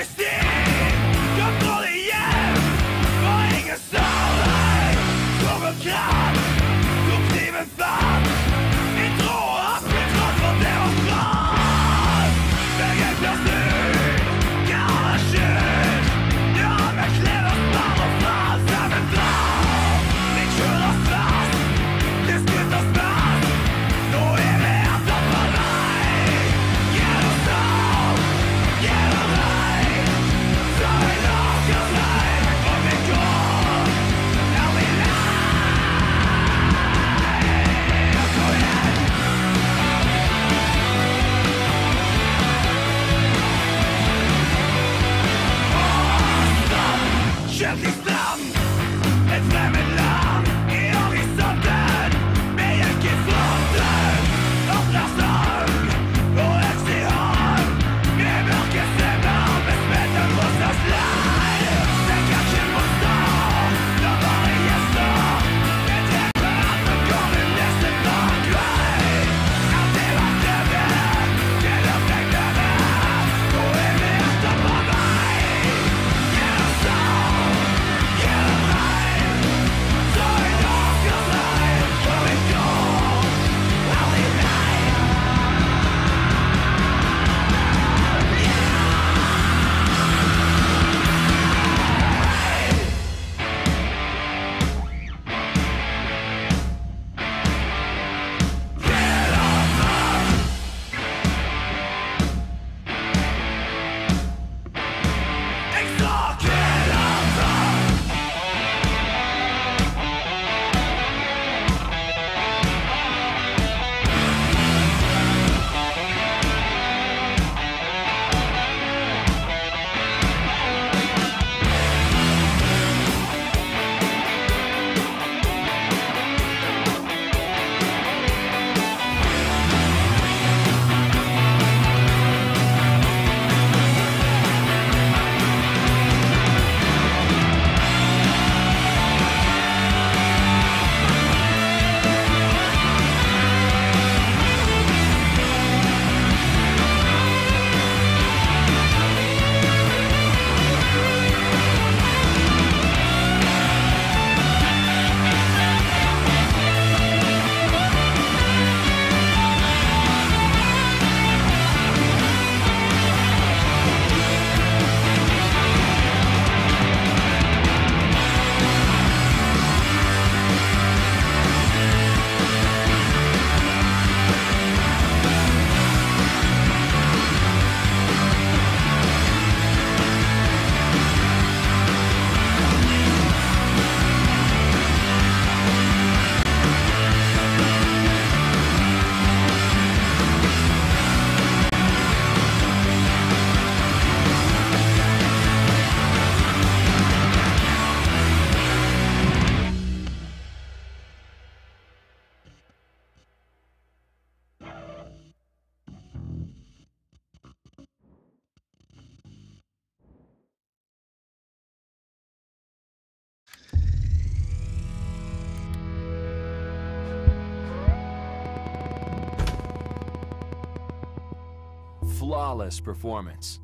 understand? Realista. Flawless performance.